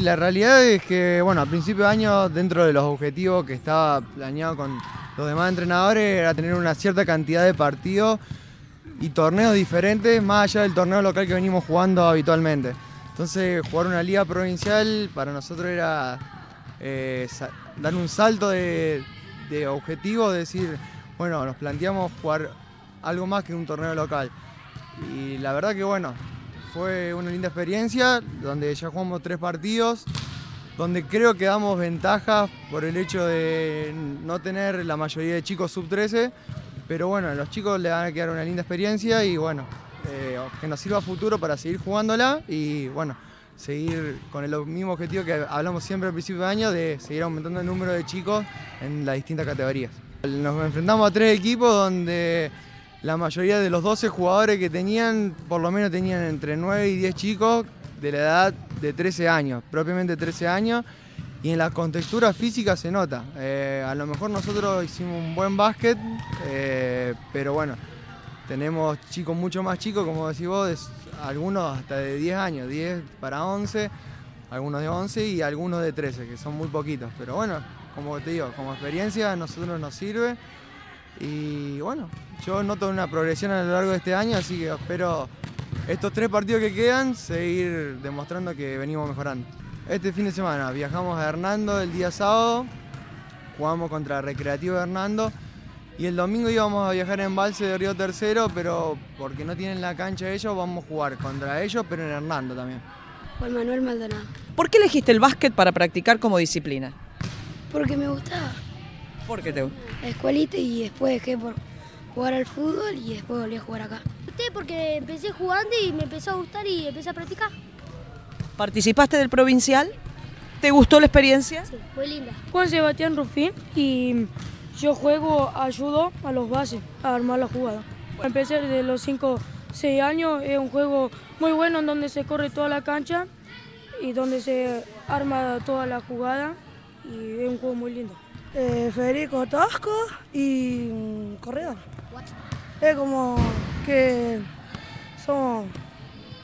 La realidad es que, bueno, a principio de año, dentro de los objetivos que estaba planeado con los demás entrenadores, era tener una cierta cantidad de partidos y torneos diferentes, más allá del torneo local que venimos jugando habitualmente. Entonces, jugar una liga provincial para nosotros era eh, dar un salto de, de objetivo, decir, bueno, nos planteamos jugar algo más que un torneo local. Y la verdad que, bueno, fue una linda experiencia, donde ya jugamos tres partidos, donde creo que damos ventaja por el hecho de no tener la mayoría de chicos sub-13, pero bueno, a los chicos le van a quedar una linda experiencia y bueno, eh, que nos sirva a futuro para seguir jugándola y bueno, seguir con el mismo objetivo que hablamos siempre al principio de año, de seguir aumentando el número de chicos en las distintas categorías. Nos enfrentamos a tres equipos donde la mayoría de los 12 jugadores que tenían, por lo menos tenían entre 9 y 10 chicos de la edad de 13 años, propiamente 13 años, y en la contextura física se nota. Eh, a lo mejor nosotros hicimos un buen básquet, eh, pero bueno, tenemos chicos mucho más chicos, como decís vos, algunos hasta de 10 años, 10 para 11, algunos de 11 y algunos de 13, que son muy poquitos. Pero bueno, como te digo, como experiencia a nosotros nos sirve. Y bueno, yo noto una progresión a lo largo de este año, así que espero estos tres partidos que quedan seguir demostrando que venimos mejorando. Este fin de semana viajamos a Hernando el día sábado, jugamos contra Recreativo de Hernando y el domingo íbamos a viajar en Balse de Río Tercero, pero porque no tienen la cancha ellos, vamos a jugar contra ellos, pero en Hernando también. Juan Manuel Maldonado. ¿Por qué elegiste el básquet para practicar como disciplina? Porque me gustaba. ¿Por qué te escuelita y después dejé por jugar al fútbol y después volví a jugar acá. Usted porque empecé jugando y me empezó a gustar y empecé a practicar. ¿Participaste del provincial? ¿Te gustó la experiencia? Sí, fue linda. Juan Sebastián Rufín y yo juego, ayudo a los bases a armar la jugada. Empecé desde los 5, 6 años, es un juego muy bueno en donde se corre toda la cancha y donde se arma toda la jugada y es un juego muy lindo. Eh, Federico Tosco y un corredor. Es como que somos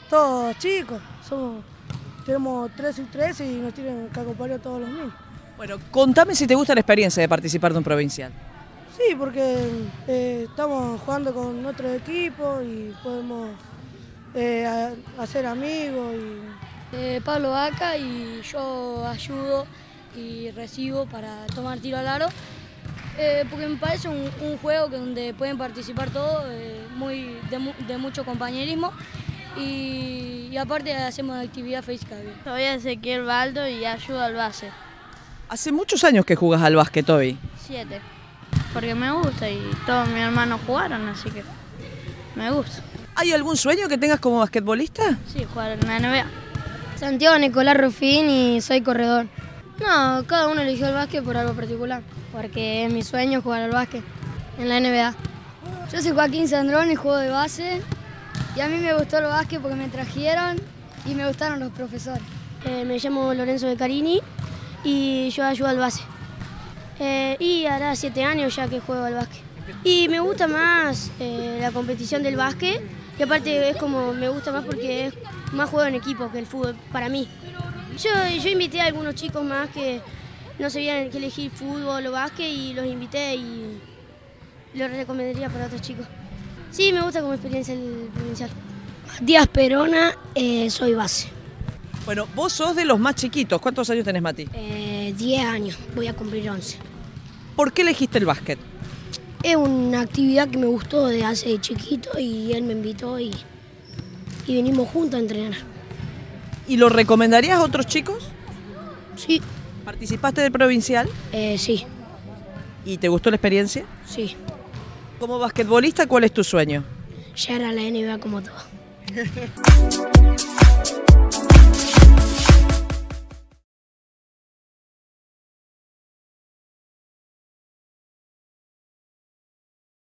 todos chicos, somos, tenemos tres y tres y nos tienen que acompañar todos los niños. Bueno, contame si te gusta la experiencia de participar de un provincial. Sí, porque eh, estamos jugando con otro equipo y podemos eh, hacer amigos. Y... Pablo Vaca y yo ayudo y recibo para tomar tiro al aro. Eh, porque me parece un, juego que donde pueden participar todos, eh, muy, de, mucho compañerismo y, aparte hacemos actividad física. Soy Ezequiel Baldo y ayudo al base. ¿Hace muchos años que jugas al básquet hoy? Siete, porque me gusta y todos mis hermanos jugaron, así que me gusta. ¿Hay algún sueño que tengas como basquetbolista? Sí, jugar en la NBA. Santiago Nicolás Rufín y soy corredor. No, cada uno eligió el básquet por algo particular, porque es mi sueño jugar al básquet en la NBA. Yo soy Joaquín Sandrón y juego de base, y a mí me gustó el básquet porque me trajeron y me gustaron los profesores. Eh, me llamo Lorenzo de Carini y yo ayudo al base. Eh, y hará siete años ya que juego al básquet. Y me gusta más eh, la competición del básquet, y aparte es como me gusta más porque es más juego en equipo que el fútbol para mí. Yo, yo invité a algunos chicos más que no sabían que elegir fútbol o básquet y los invité y los recomendaría para otros chicos. Sí, me gusta como experiencia el provincial. Díaz Perona, eh, soy base. Bueno, vos sos de los más chiquitos. ¿Cuántos años tenés, Mati? Eh, diez años, voy a cumplir once. ¿Por qué elegiste el básquet? Es una actividad que me gustó de hace chiquito y él me invitó y, y venimos juntos a entrenar. ¿Y lo recomendarías a otros chicos? Sí. ¿Participaste del provincial? Eh, sí. ¿Y te gustó la experiencia? Sí. Como basquetbolista, ¿cuál es tu sueño? Llegar a la NBA como todo.